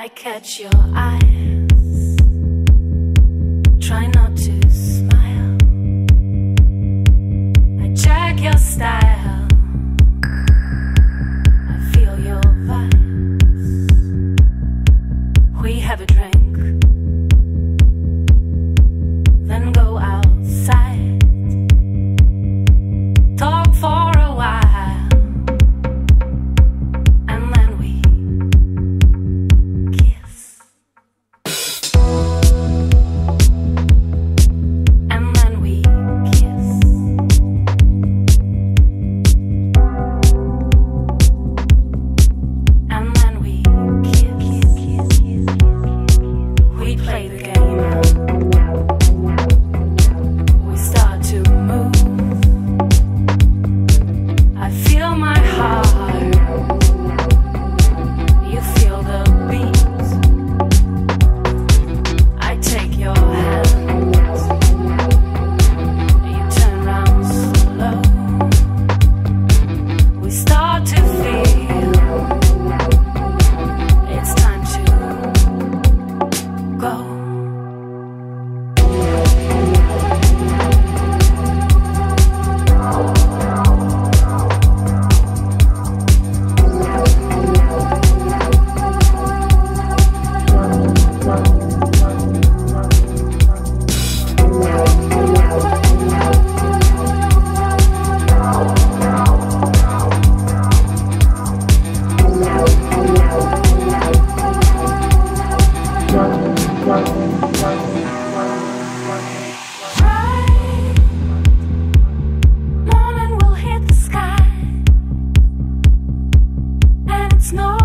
I catch your eyes. Morning will hit the sky, and it's not.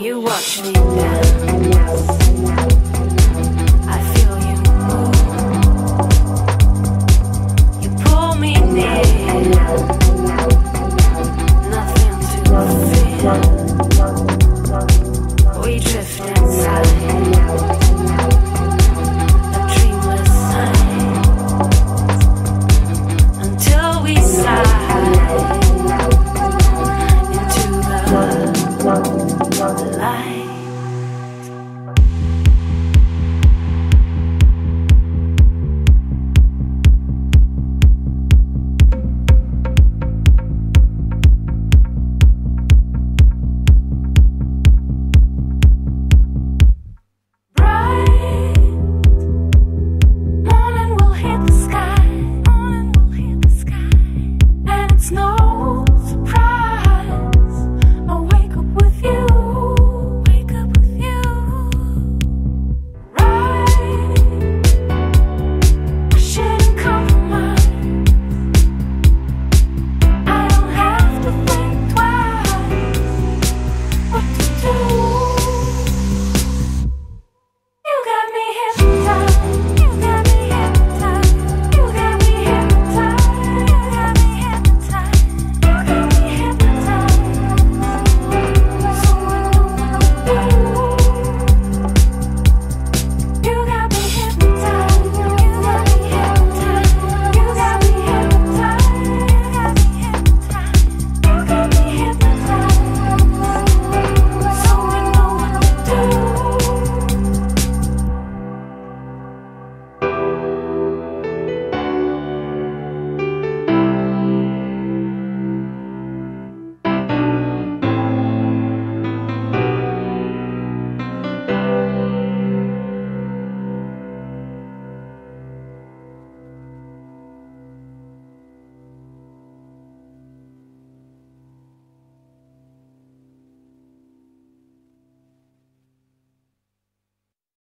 You watch me now.